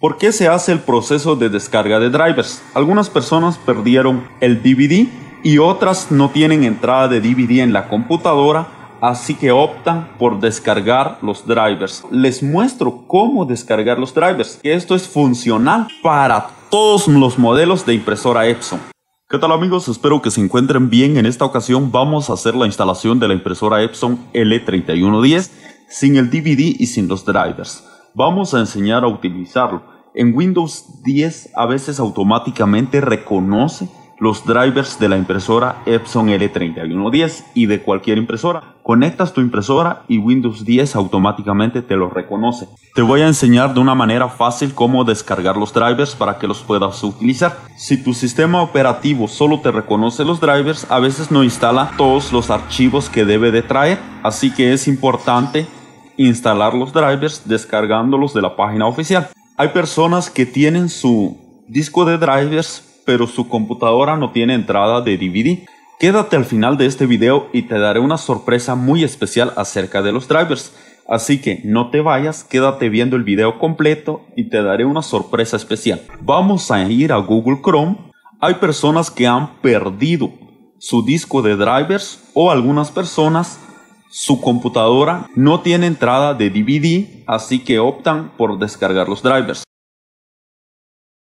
¿Por qué se hace el proceso de descarga de drivers? Algunas personas perdieron el DVD y otras no tienen entrada de DVD en la computadora, así que optan por descargar los drivers. Les muestro cómo descargar los drivers, que esto es funcional para todos los modelos de impresora Epson. ¿Qué tal amigos? Espero que se encuentren bien. En esta ocasión vamos a hacer la instalación de la impresora Epson L3110 sin el DVD y sin los drivers. Vamos a enseñar a utilizarlo. En Windows 10 a veces automáticamente reconoce los drivers de la impresora Epson L3110 y de cualquier impresora. Conectas tu impresora y Windows 10 automáticamente te lo reconoce. Te voy a enseñar de una manera fácil cómo descargar los drivers para que los puedas utilizar. Si tu sistema operativo solo te reconoce los drivers, a veces no instala todos los archivos que debe de traer, así que es importante instalar los drivers descargándolos de la página oficial. Hay personas que tienen su disco de drivers, pero su computadora no tiene entrada de DVD. Quédate al final de este video y te daré una sorpresa muy especial acerca de los drivers. Así que no te vayas, quédate viendo el video completo y te daré una sorpresa especial. Vamos a ir a Google Chrome. Hay personas que han perdido su disco de drivers o algunas personas su computadora no tiene entrada de DVD, así que optan por descargar los drivers.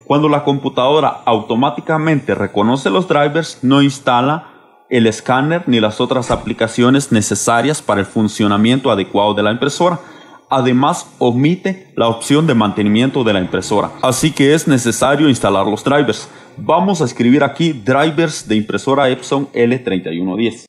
Cuando la computadora automáticamente reconoce los drivers, no instala el escáner ni las otras aplicaciones necesarias para el funcionamiento adecuado de la impresora. Además, omite la opción de mantenimiento de la impresora. Así que es necesario instalar los drivers. Vamos a escribir aquí drivers de impresora Epson L3110.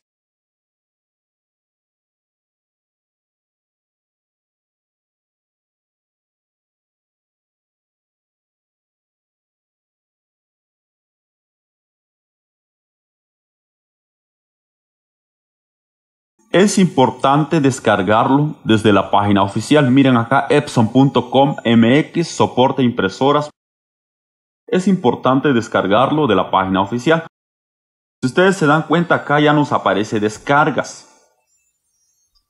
Es importante descargarlo desde la página oficial. Miren acá epson.com mx soporte impresoras. Es importante descargarlo de la página oficial. Si ustedes se dan cuenta acá ya nos aparece descargas.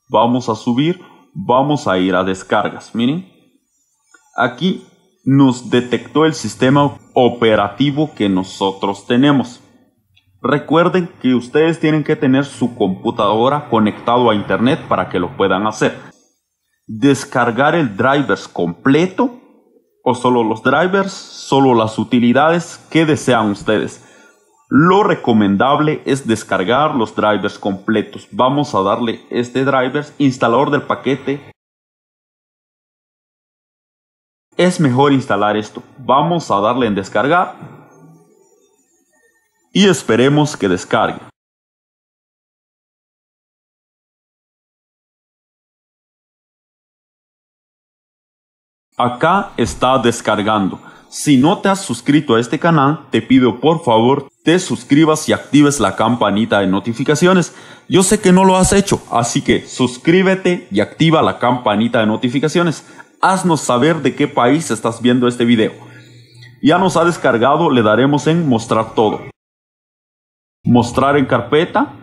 Vamos a subir, vamos a ir a descargas. Miren. Aquí nos detectó el sistema operativo que nosotros tenemos. Recuerden que ustedes tienen que tener su computadora conectado a internet para que lo puedan hacer. Descargar el drivers completo o solo los drivers, solo las utilidades que desean ustedes. Lo recomendable es descargar los drivers completos. Vamos a darle este drivers, instalador del paquete. Es mejor instalar esto. Vamos a darle en descargar y esperemos que descargue. Acá está descargando. Si no te has suscrito a este canal, te pido por favor te suscribas y actives la campanita de notificaciones. Yo sé que no lo has hecho, así que suscríbete y activa la campanita de notificaciones. Haznos saber de qué país estás viendo este video. Ya nos ha descargado, le daremos en mostrar todo mostrar en carpeta.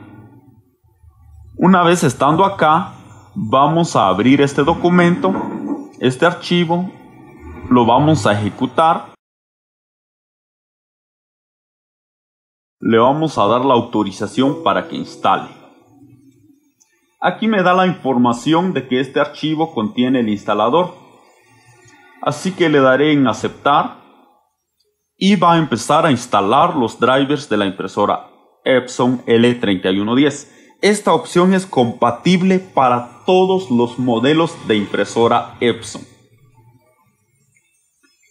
Una vez estando acá, vamos a abrir este documento, este archivo, lo vamos a ejecutar. Le vamos a dar la autorización para que instale. Aquí me da la información de que este archivo contiene el instalador. Así que le daré en aceptar y va a empezar a instalar los drivers de la impresora Epson L3110. Esta opción es compatible para todos los modelos de impresora Epson.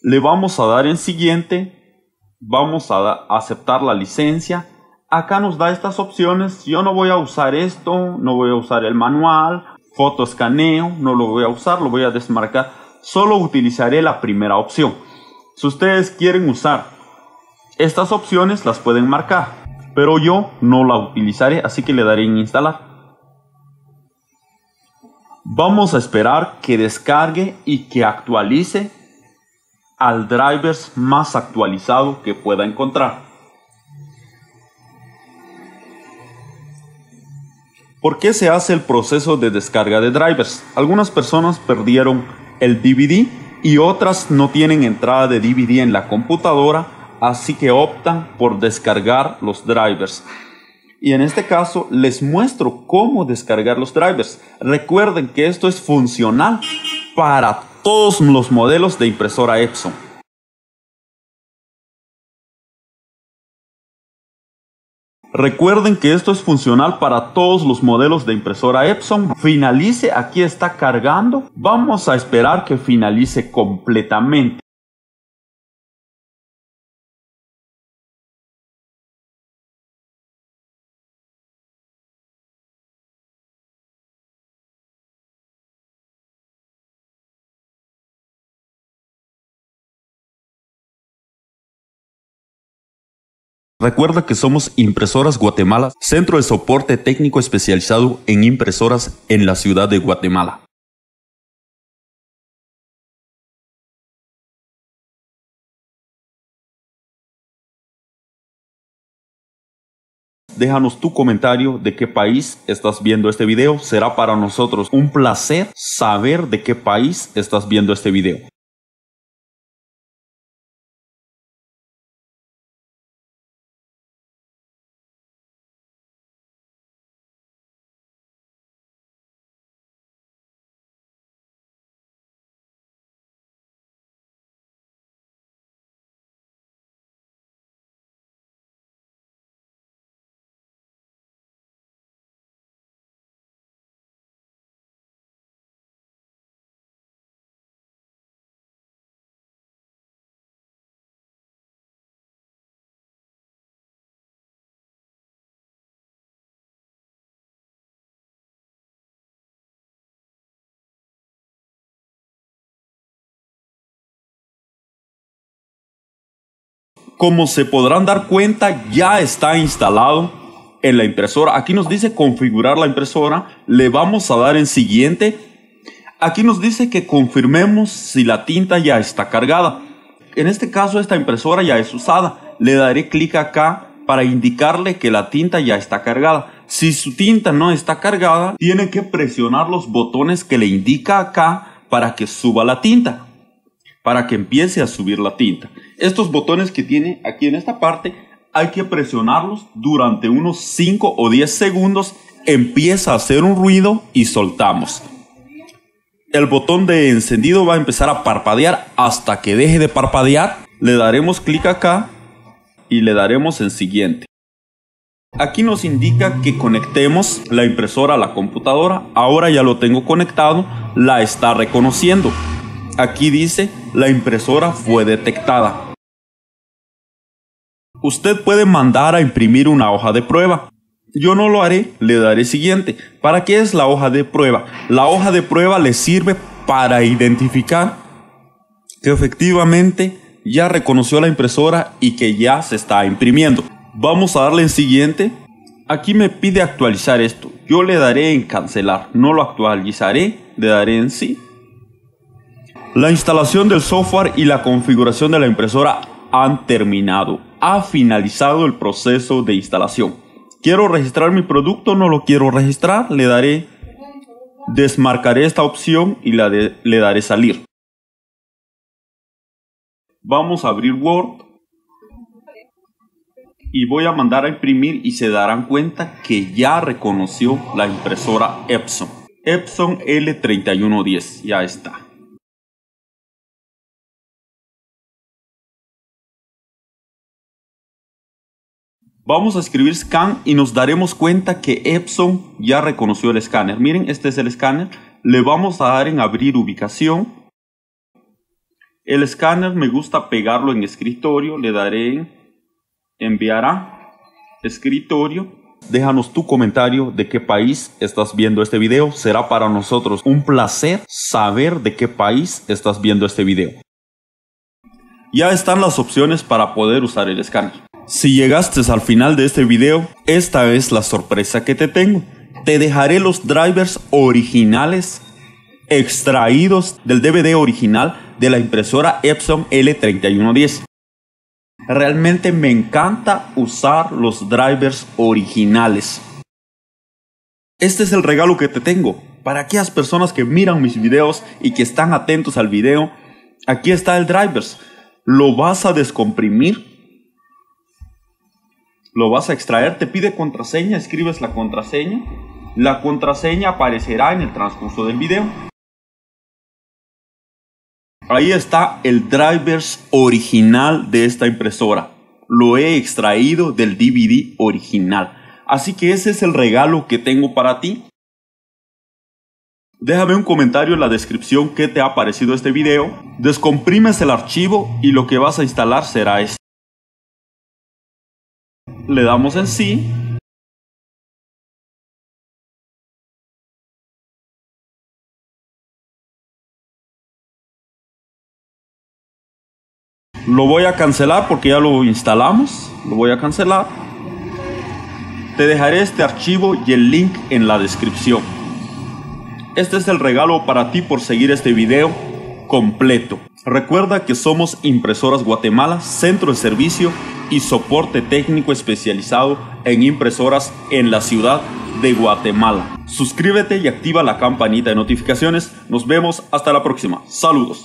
Le vamos a dar en siguiente, vamos a aceptar la licencia. Acá nos da estas opciones. Yo no voy a usar esto, no voy a usar el manual, foto escaneo, no lo voy a usar, lo voy a desmarcar. Solo utilizaré la primera opción. Si ustedes quieren usar estas opciones, las pueden marcar pero yo no la utilizaré, así que le daré en instalar. Vamos a esperar que descargue y que actualice al drivers más actualizado que pueda encontrar. ¿Por qué se hace el proceso de descarga de drivers? Algunas personas perdieron el DVD y otras no tienen entrada de DVD en la computadora, así que optan por descargar los drivers. Y en este caso les muestro cómo descargar los drivers. Recuerden que esto es funcional para todos los modelos de impresora Epson. Recuerden que esto es funcional para todos los modelos de impresora Epson. Finalice, aquí está cargando. Vamos a esperar que finalice completamente. Recuerda que somos Impresoras Guatemala, centro de soporte técnico especializado en impresoras en la ciudad de Guatemala. Déjanos tu comentario de qué país estás viendo este video. Será para nosotros un placer saber de qué país estás viendo este video. Como se podrán dar cuenta, ya está instalado en la impresora. Aquí nos dice configurar la impresora. Le vamos a dar en siguiente. Aquí nos dice que confirmemos si la tinta ya está cargada. En este caso esta impresora ya es usada. Le daré clic acá para indicarle que la tinta ya está cargada. Si su tinta no está cargada, tiene que presionar los botones que le indica acá para que suba la tinta para que empiece a subir la tinta. Estos botones que tiene aquí en esta parte hay que presionarlos durante unos 5 o 10 segundos, empieza a hacer un ruido y soltamos. El botón de encendido va a empezar a parpadear hasta que deje de parpadear. Le daremos clic acá y le daremos en siguiente. Aquí nos indica que conectemos la impresora a la computadora. Ahora ya lo tengo conectado, la está reconociendo. Aquí dice, la impresora fue detectada. Usted puede mandar a imprimir una hoja de prueba. Yo no lo haré, le daré siguiente. ¿Para qué es la hoja de prueba? La hoja de prueba le sirve para identificar que efectivamente ya reconoció la impresora y que ya se está imprimiendo. Vamos a darle en siguiente. Aquí me pide actualizar esto. Yo le daré en cancelar. No lo actualizaré. Le daré en sí. La instalación del software y la configuración de la impresora han terminado. Ha finalizado el proceso de instalación. Quiero registrar mi producto, no lo quiero registrar, le daré, desmarcaré esta opción y le daré salir. Vamos a abrir Word y voy a mandar a imprimir y se darán cuenta que ya reconoció la impresora Epson. Epson L3110, ya está. Vamos a escribir scan y nos daremos cuenta que Epson ya reconoció el escáner. Miren, este es el escáner. Le vamos a dar en abrir ubicación. El escáner me gusta pegarlo en escritorio. Le daré en enviar a escritorio. Déjanos tu comentario de qué país estás viendo este video. Será para nosotros un placer saber de qué país estás viendo este video. Ya están las opciones para poder usar el escáner. Si llegaste al final de este video, esta es la sorpresa que te tengo. Te dejaré los drivers originales extraídos del DVD original de la impresora Epson L3110. Realmente me encanta usar los drivers originales. Este es el regalo que te tengo para aquellas personas que miran mis videos y que están atentos al video Aquí está el drivers. Lo vas a descomprimir. Lo vas a extraer. Te pide contraseña. Escribes la contraseña. La contraseña aparecerá en el transcurso del video. Ahí está el drivers original de esta impresora. Lo he extraído del DVD original. Así que ese es el regalo que tengo para ti. Déjame un comentario en la descripción qué te ha parecido este video. Descomprimes el archivo y lo que vas a instalar será este. Le damos en sí. Lo voy a cancelar porque ya lo instalamos. Lo voy a cancelar. Te dejaré este archivo y el link en la descripción. Este es el regalo para ti por seguir este video completo. Recuerda que somos Impresoras Guatemala, centro de servicio y soporte técnico especializado en impresoras en la ciudad de Guatemala. Suscríbete y activa la campanita de notificaciones. Nos vemos hasta la próxima. Saludos.